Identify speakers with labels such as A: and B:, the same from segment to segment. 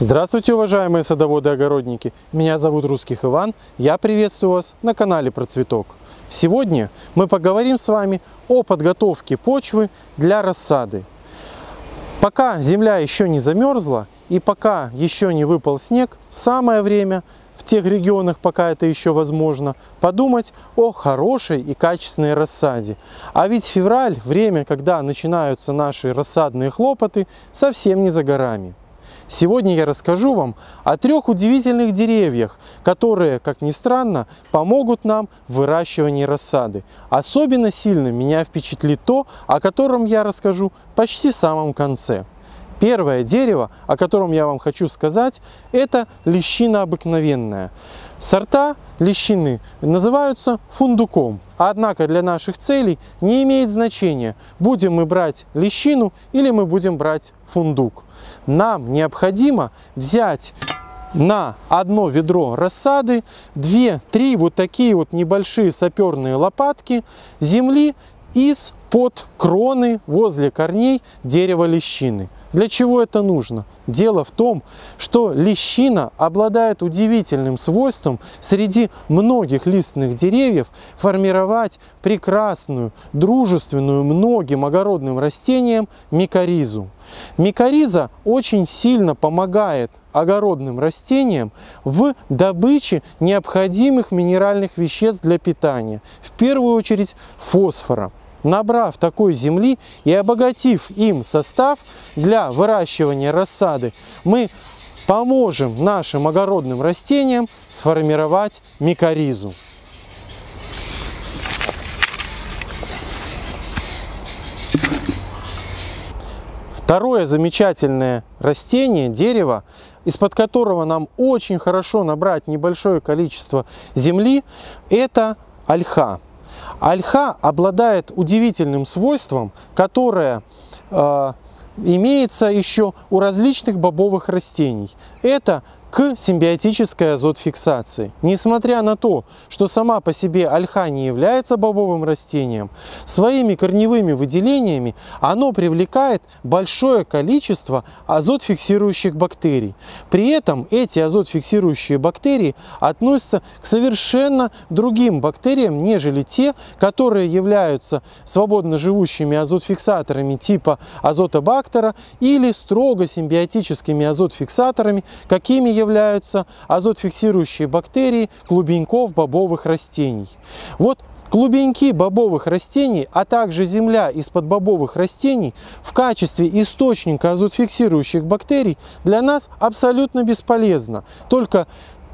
A: Здравствуйте, уважаемые садоводы и огородники! Меня зовут Русских Иван, я приветствую вас на канале Про Цветок. Сегодня мы поговорим с вами о подготовке почвы для рассады. Пока земля еще не замерзла и пока еще не выпал снег, самое время в тех регионах, пока это еще возможно, подумать о хорошей и качественной рассаде. А ведь февраль, время, когда начинаются наши рассадные хлопоты, совсем не за горами. Сегодня я расскажу вам о трех удивительных деревьях, которые, как ни странно, помогут нам в выращивании рассады. Особенно сильно меня впечатлит то, о котором я расскажу почти в самом конце. Первое дерево, о котором я вам хочу сказать, это лещина обыкновенная. Сорта лещины называются фундуком, однако для наших целей не имеет значения, будем мы брать лещину или мы будем брать фундук. Нам необходимо взять на одно ведро рассады 2-3 вот такие вот небольшие саперные лопатки земли из-под кроны возле корней дерева лещины. Для чего это нужно? Дело в том, что лещина обладает удивительным свойством среди многих листных деревьев формировать прекрасную, дружественную многим огородным растениям микоризу. Микориза очень сильно помогает огородным растениям в добыче необходимых минеральных веществ для питания, в первую очередь фосфора набрав такой земли и обогатив им состав для выращивания рассады, мы поможем нашим огородным растениям сформировать микоризу. Второе замечательное растение, дерево, из-под которого нам очень хорошо набрать небольшое количество земли, это ольха. Ольха обладает удивительным свойством, которое э, имеется еще у различных бобовых растений. Это к симбиотической азотфиксации. Несмотря на то, что сама по себе ольха не является бобовым растением, своими корневыми выделениями оно привлекает большое количество азотфиксирующих бактерий. При этом эти азотфиксирующие бактерии относятся к совершенно другим бактериям, нежели те, которые являются свободно живущими азотфиксаторами типа азотобактера или строго симбиотическими азотфиксаторами, какими являются азотфиксирующие бактерии клубеньков бобовых растений. Вот Клубеньки бобовых растений, а также земля из-под бобовых растений в качестве источника азотфиксирующих бактерий для нас абсолютно бесполезна. Только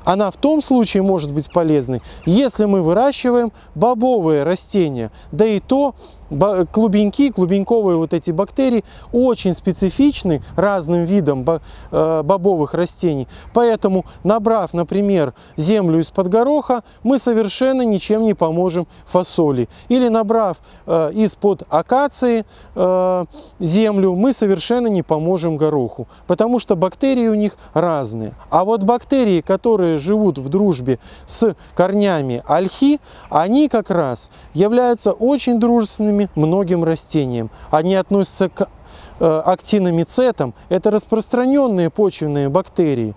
A: она в том случае может быть полезной, если мы выращиваем бобовые растения. Да и то клубеньки, клубеньковые вот эти бактерии очень специфичны разным видам э, бобовых растений. Поэтому, набрав, например, землю из-под гороха, мы совершенно ничем не поможем фасоли. Или набрав э, из-под акации э, землю, мы совершенно не поможем гороху. Потому что бактерии у них разные. А вот бактерии, которые живут в дружбе с корнями ольхи, они как раз являются очень дружественными многим растениям. Они относятся к э, актиномицетам. Это распространенные почвенные бактерии.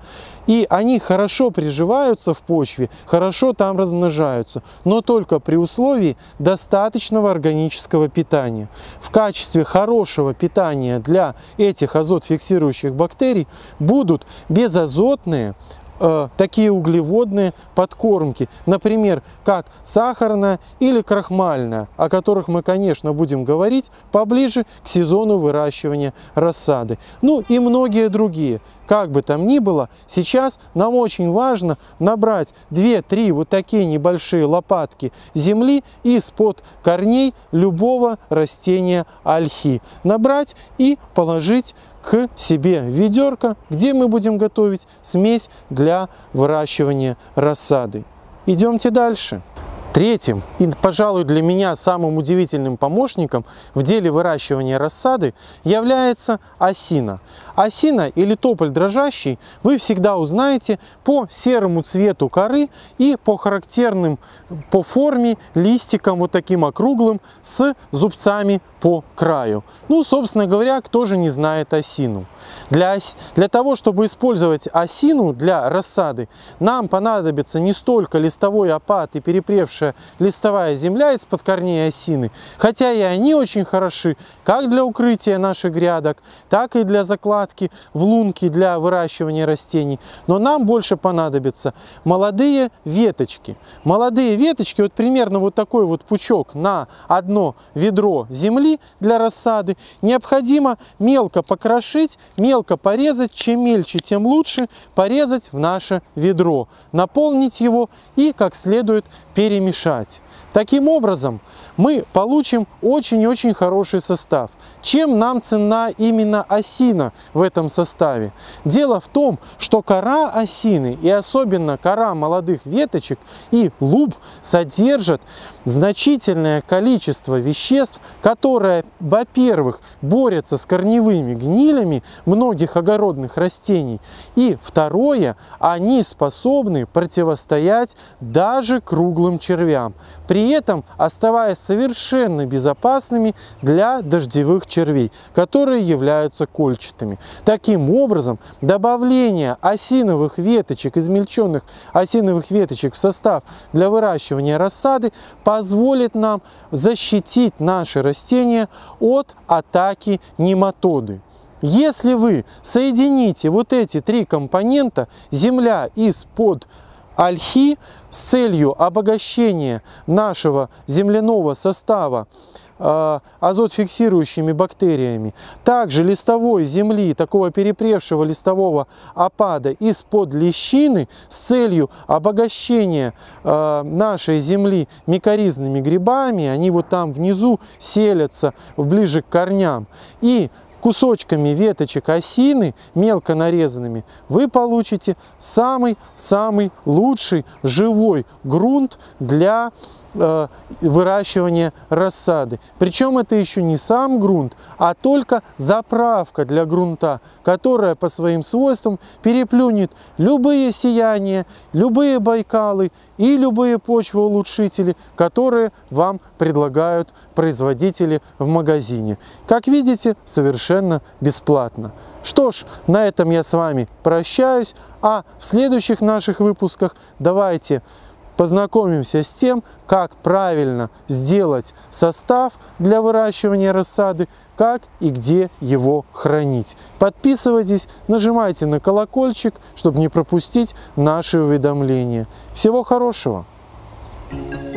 A: И они хорошо приживаются в почве, хорошо там размножаются, но только при условии достаточного органического питания. В качестве хорошего питания для этих азот-фиксирующих бактерий будут безазотные, э, такие углеводные подкормки, например, как сахарная или крахмальная, о которых мы, конечно, будем говорить поближе к сезону выращивания рассады. Ну и многие другие. Как бы там ни было, сейчас нам очень важно набрать 2-3 вот такие небольшие лопатки земли из-под корней любого растения ольхи. Набрать и положить к себе ведерко, где мы будем готовить смесь для выращивания рассады. Идемте дальше. Третьим и, пожалуй, для меня самым удивительным помощником в деле выращивания рассады является осина. Осина или тополь дрожащий вы всегда узнаете по серому цвету коры и по характерным по форме листикам вот таким округлым с зубцами по краю. Ну, собственно говоря, кто же не знает осину? Для, для того, чтобы использовать осину для рассады, нам понадобится не столько листовой опад и перепревшая листовая земля из-под корней осины, хотя и они очень хороши как для укрытия наших грядок, так и для закладки в лунки для выращивания растений. Но нам больше понадобятся молодые веточки. Молодые веточки, вот примерно вот такой вот пучок на одно ведро земли для рассады, необходимо мелко покрошить, мелко порезать, чем мельче, тем лучше, порезать в наше ведро, наполнить его и как следует перемешать мешать. Таким образом, мы получим очень-очень хороший состав. Чем нам ценна именно осина в этом составе? Дело в том, что кора осины и особенно кора молодых веточек и луб содержат значительное количество веществ, которые, во-первых, борются с корневыми гнилями многих огородных растений, и второе, они способны противостоять даже круглым червям, при этом оставаясь совершенно безопасными для дождевых червей, которые являются кольчатыми. Таким образом, добавление осиновых веточек, измельченных осиновых веточек в состав для выращивания рассады позволит нам защитить наши растения от атаки нематоды. Если вы соедините вот эти три компонента, земля из-под ольхи с целью обогащения нашего земляного состава э, азотфиксирующими бактериями. Также листовой земли, такого перепревшего листового опада из-под лещины с целью обогащения э, нашей земли микоризными грибами, они вот там внизу селятся ближе к корням. И кусочками веточек осины, мелко нарезанными, вы получите самый-самый лучший живой грунт для выращивания рассады. Причем это еще не сам грунт, а только заправка для грунта, которая по своим свойствам переплюнет любые сияния, любые байкалы и любые почвоулучшители, которые вам предлагают производители в магазине. Как видите, совершенно бесплатно. Что ж, на этом я с вами прощаюсь, а в следующих наших выпусках давайте познакомимся с тем, как правильно сделать состав для выращивания рассады, как и где его хранить. Подписывайтесь, нажимайте на колокольчик, чтобы не пропустить наши уведомления. Всего хорошего! Thank you.